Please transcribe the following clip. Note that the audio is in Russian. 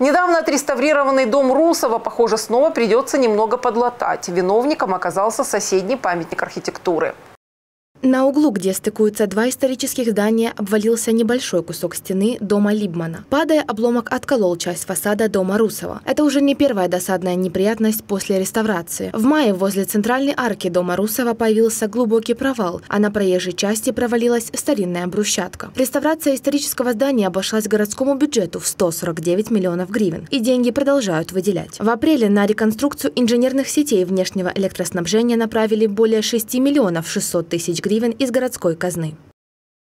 Недавно отреставрированный дом Русова, похоже, снова придется немного подлатать. Виновником оказался соседний памятник архитектуры. На углу, где стыкуются два исторических здания, обвалился небольшой кусок стены дома Либмана. Падая, обломок отколол часть фасада дома Русова. Это уже не первая досадная неприятность после реставрации. В мае возле центральной арки дома Русова появился глубокий провал, а на проезжей части провалилась старинная брусчатка. Реставрация исторического здания обошлась городскому бюджету в 149 миллионов гривен, и деньги продолжают выделять. В апреле на реконструкцию инженерных сетей внешнего электроснабжения направили более 6 миллионов 600 тысяч гривен из городской казны.